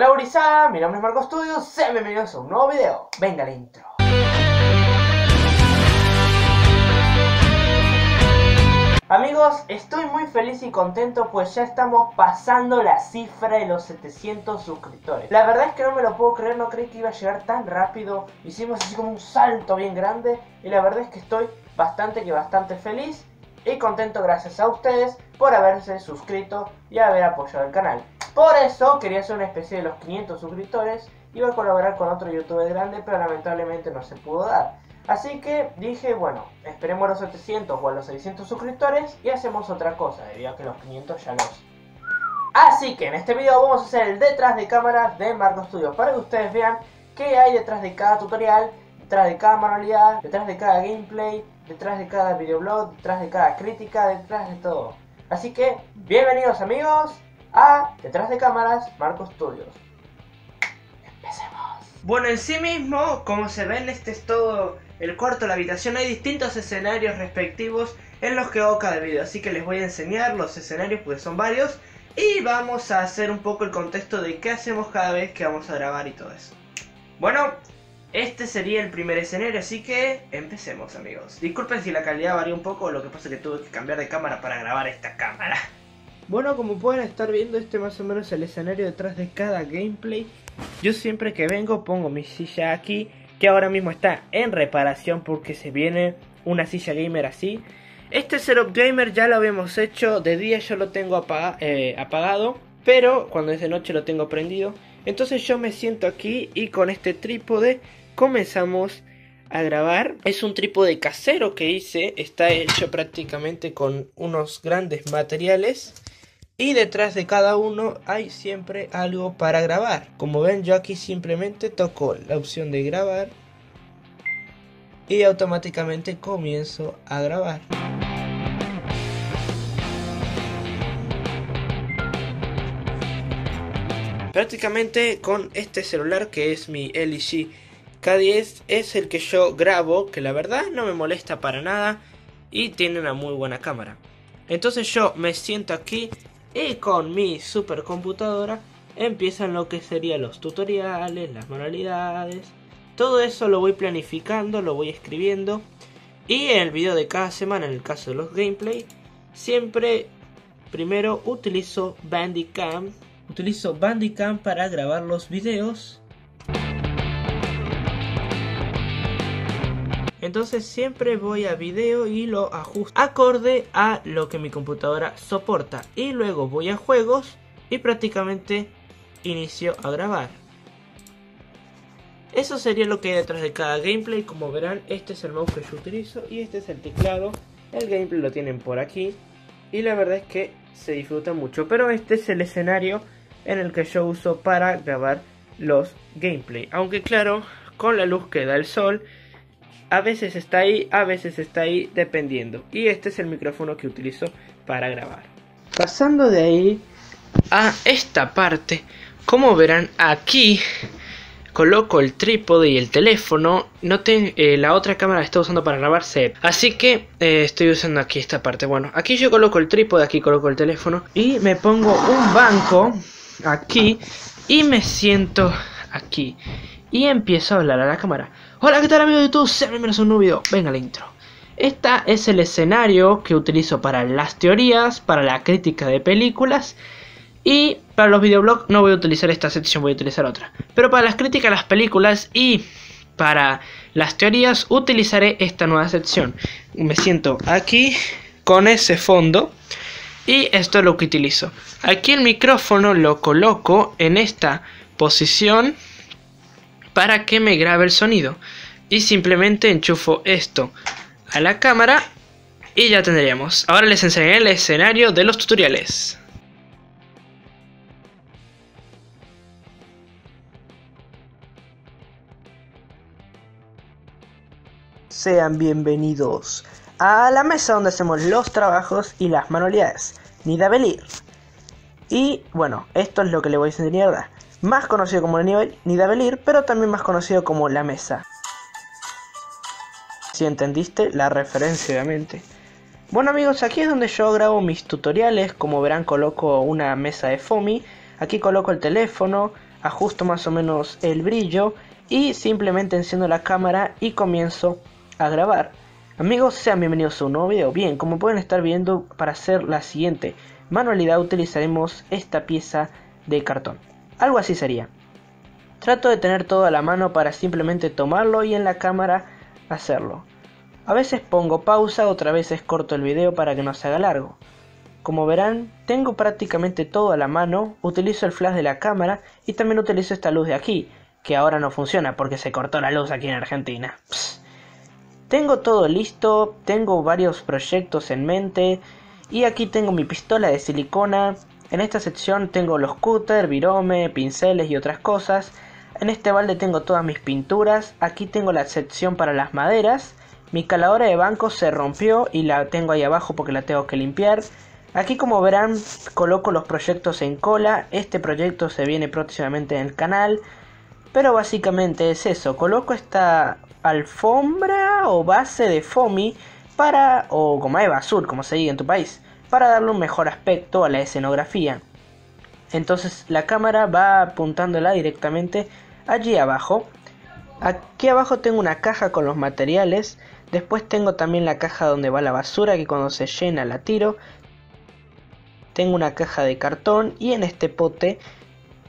Hola gurizada, mi nombre es Marco Studios, sean bienvenidos a un nuevo video. Venga la intro. Amigos, estoy muy feliz y contento pues ya estamos pasando la cifra de los 700 suscriptores. La verdad es que no me lo puedo creer, no creí que iba a llegar tan rápido. Hicimos así como un salto bien grande y la verdad es que estoy bastante que bastante feliz y contento gracias a ustedes por haberse suscrito y haber apoyado el canal. Por eso quería hacer una especie de los 500 suscriptores. Iba a colaborar con otro youtuber grande, pero lamentablemente no se pudo dar. Así que dije, bueno, esperemos a los 700 o a los 600 suscriptores y hacemos otra cosa, debido a que los 500 ya los... Así que en este video vamos a hacer el detrás de cámaras de Marco Studios, para que ustedes vean qué hay detrás de cada tutorial, detrás de cada manualidad, detrás de cada gameplay, detrás de cada videoblog, detrás de cada crítica, detrás de todo. Así que, bienvenidos amigos a Detrás de Cámaras Marco Studios. Empecemos. Bueno, en sí mismo, como se ven, este es todo el cuarto, la habitación. Hay distintos escenarios respectivos en los que hago cada video. Así que les voy a enseñar los escenarios, porque son varios. Y vamos a hacer un poco el contexto de qué hacemos cada vez que vamos a grabar y todo eso. Bueno, este sería el primer escenario, así que empecemos amigos. Disculpen si la calidad varía un poco, lo que pasa es que tuve que cambiar de cámara para grabar esta cámara. Bueno, como pueden estar viendo, este más o menos el escenario detrás de cada gameplay. Yo siempre que vengo pongo mi silla aquí, que ahora mismo está en reparación porque se viene una silla gamer así. Este setup gamer ya lo habíamos hecho, de día yo lo tengo eh, apagado, pero cuando es de noche lo tengo prendido. Entonces yo me siento aquí y con este trípode comenzamos a grabar. Es un trípode casero que hice, está hecho prácticamente con unos grandes materiales. Y detrás de cada uno hay siempre algo para grabar. Como ven yo aquí simplemente toco la opción de grabar. Y automáticamente comienzo a grabar. Prácticamente con este celular que es mi LG K10 es el que yo grabo, que la verdad no me molesta para nada y tiene una muy buena cámara. Entonces yo me siento aquí y con mi supercomputadora empiezan lo que serían los tutoriales, las manualidades. Todo eso lo voy planificando, lo voy escribiendo. Y en el video de cada semana, en el caso de los gameplay, siempre primero utilizo Bandicam. Utilizo Bandicam para grabar los videos Entonces siempre voy a video y lo ajusto acorde a lo que mi computadora soporta. Y luego voy a juegos y prácticamente inicio a grabar. Eso sería lo que hay detrás de cada gameplay. Como verán, este es el mouse que yo utilizo y este es el teclado. El gameplay lo tienen por aquí. Y la verdad es que se disfruta mucho. Pero este es el escenario en el que yo uso para grabar los gameplay. Aunque claro, con la luz que da el sol a veces está ahí, a veces está ahí, dependiendo. Y este es el micrófono que utilizo para grabar. Pasando de ahí a esta parte, como verán aquí coloco el trípode y el teléfono. No eh, la otra cámara la estoy usando para grabarse. Así que eh, estoy usando aquí esta parte. Bueno, aquí yo coloco el trípode, aquí coloco el teléfono. Y me pongo un banco aquí. Y me siento aquí. Y empiezo a hablar a la cámara. Hola, ¿qué tal amigos de YouTube? Sean bienvenidos a un nuevo video. Venga la intro. Esta es el escenario que utilizo para las teorías, para la crítica de películas y para los videoblogs no voy a utilizar esta sección, voy a utilizar otra. Pero para las críticas las películas y para las teorías utilizaré esta nueva sección. Me siento aquí con ese fondo y esto es lo que utilizo. Aquí el micrófono lo coloco en esta posición para que me grabe el sonido. Y simplemente enchufo esto a la cámara y ya tendríamos. Ahora les enseñaré el escenario de los tutoriales. Sean bienvenidos a la mesa donde hacemos los trabajos y las manualidades. Nidavellir. Y bueno, esto es lo que le voy a enseñar más conocido como el Nidavellir, pero también más conocido como la mesa. Si entendiste la referencia, obviamente. Bueno amigos, aquí es donde yo grabo mis tutoriales, como verán coloco una mesa de FOMI, aquí coloco el teléfono, ajusto más o menos el brillo y simplemente enciendo la cámara y comienzo a grabar. Amigos, sean bienvenidos a un nuevo video. Bien, como pueden estar viendo, para hacer la siguiente manualidad utilizaremos esta pieza de cartón. Algo así sería. Trato de tener todo a la mano para simplemente tomarlo y en la cámara hacerlo. A veces pongo pausa, otra veces corto el video para que no se haga largo. Como verán, tengo prácticamente todo a la mano, utilizo el flash de la cámara y también utilizo esta luz de aquí, que ahora no funciona porque se cortó la luz aquí en Argentina. Tengo todo listo, tengo varios proyectos en mente y aquí tengo mi pistola de silicona. En esta sección tengo los cúter, virome, pinceles y otras cosas. En este balde tengo todas mis pinturas. Aquí tengo la sección para las maderas. Mi caladora de banco se rompió y la tengo ahí abajo porque la tengo que limpiar. Aquí como verán coloco los proyectos en cola, este proyecto se viene próximamente en el canal, pero básicamente es eso, coloco esta alfombra o base de foamy para, o goma de azul como se dice en tu país, para darle un mejor aspecto a la escenografía. Entonces la cámara va apuntándola directamente allí abajo. Aquí abajo tengo una caja con los materiales, después tengo también la caja donde va la basura que cuando se llena la tiro, tengo una caja de cartón y en este pote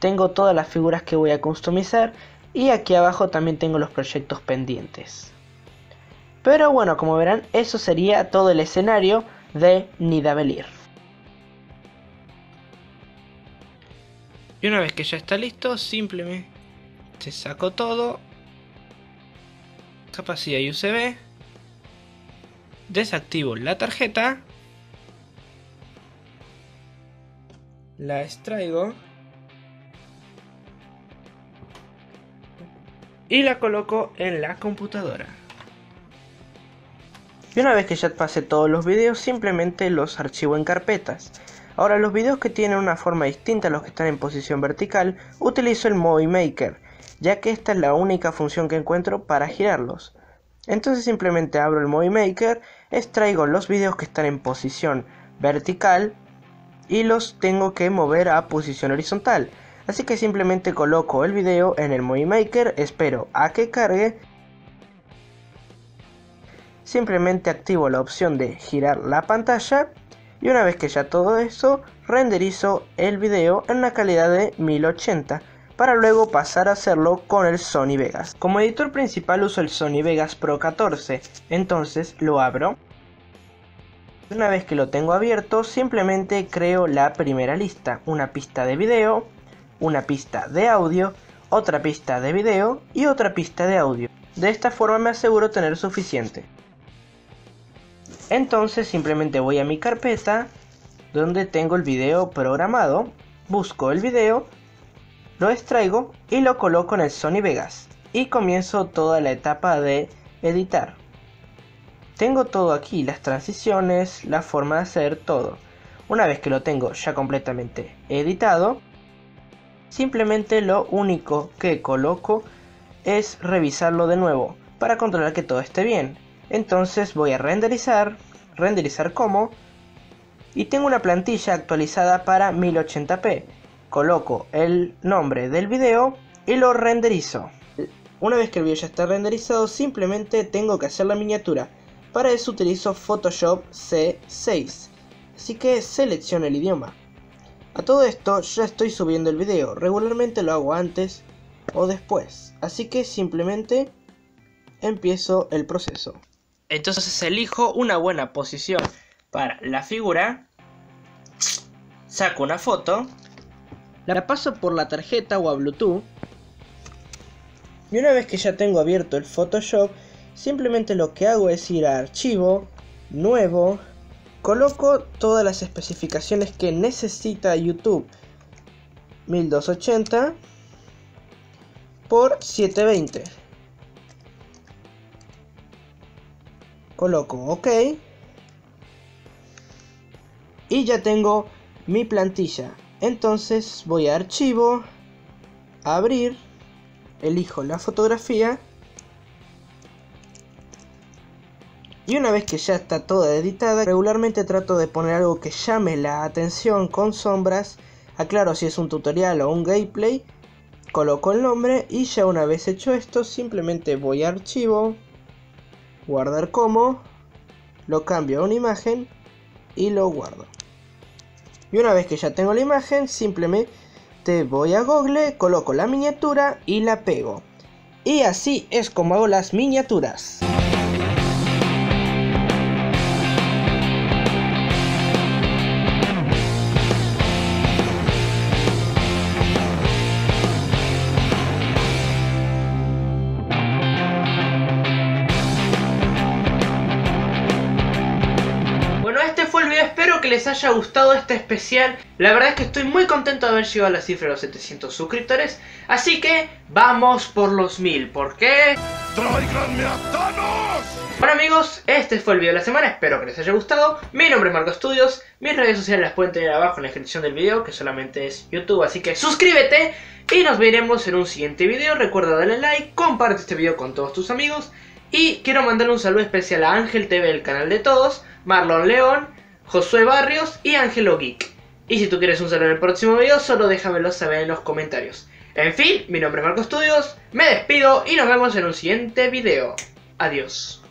tengo todas las figuras que voy a customizar y aquí abajo también tengo los proyectos pendientes. Pero bueno, como verán, eso sería todo el escenario de Nidavellir. Y una vez que ya está listo, simplemente saco todo. Capacidad USB. Desactivo la tarjeta la extraigo y la coloco en la computadora. Y una vez que ya pasé todos los videos, simplemente los archivo en carpetas. Ahora los videos que tienen una forma distinta a los que están en posición vertical, utilizo el Movie Maker, ya que esta es la única función que encuentro para girarlos. Entonces simplemente abro el Movie Maker, extraigo los videos que están en posición vertical y los tengo que mover a posición horizontal. Así que simplemente coloco el video en el Movie Maker, espero a que cargue. Simplemente activo la opción de girar la pantalla y una vez que ya todo eso, renderizo el video en una calidad de 1080 para luego pasar a hacerlo con el Sony Vegas. Como editor principal uso el Sony Vegas Pro 14, entonces lo abro una vez que lo tengo abierto, simplemente creo la primera lista, una pista de video, una pista de audio, otra pista de video y otra pista de audio. De esta forma me aseguro tener suficiente. Entonces simplemente voy a mi carpeta donde tengo el video programado, busco el video, lo extraigo y lo coloco en el Sony Vegas y comienzo toda la etapa de editar. Tengo todo aquí, las transiciones, la forma de hacer todo. Una vez que lo tengo ya completamente editado, simplemente lo único que coloco es revisarlo de nuevo para controlar que todo esté bien. Entonces voy a renderizar, renderizar como, y tengo una plantilla actualizada para 1080p. Coloco el nombre del video y lo renderizo. Una vez que el video ya está renderizado, simplemente tengo que hacer la miniatura. Para eso utilizo Photoshop C6, así que selecciono el idioma. A todo esto ya estoy subiendo el video, regularmente lo hago antes o después, así que simplemente empiezo el proceso. Entonces elijo una buena posición para la figura, saco una foto, la paso por la tarjeta o a Bluetooth, y una vez que ya tengo abierto el Photoshop, Simplemente lo que hago es ir a archivo, nuevo, coloco todas las especificaciones que necesita YouTube 1280 por 720. Coloco OK. Y ya tengo mi plantilla. Entonces voy a archivo, abrir, elijo la fotografía Y una vez que ya está toda editada, regularmente trato de poner algo que llame la atención con sombras. Aclaro si es un tutorial o un gameplay. coloco el nombre y ya una vez hecho esto simplemente voy a archivo, guardar como, lo cambio a una imagen y lo guardo. Y una vez que ya tengo la imagen simplemente voy a Google, coloco la miniatura y la pego. Y así es como hago las miniaturas. Que les haya gustado este especial. La verdad es que estoy muy contento de haber llegado a la cifra de los 700 suscriptores. Así que vamos por los 1000. ¿Por qué? Bueno amigos, este fue el video de la semana, espero que les haya gustado. Mi nombre es Marco Estudios, mis redes sociales las pueden tener abajo en la descripción del video, que solamente es YouTube, así que suscríbete y nos veremos en un siguiente video. Recuerda darle like, comparte este video con todos tus amigos y quiero mandar un saludo especial a Ángel TV, el canal de todos, Marlon León, Josué Barrios y Ángelo Geek. Y si tú quieres un saludo en el próximo video, solo déjamelo saber en los comentarios. En fin, mi nombre es Marco Estudios, me despido y nos vemos en un siguiente video. Adiós.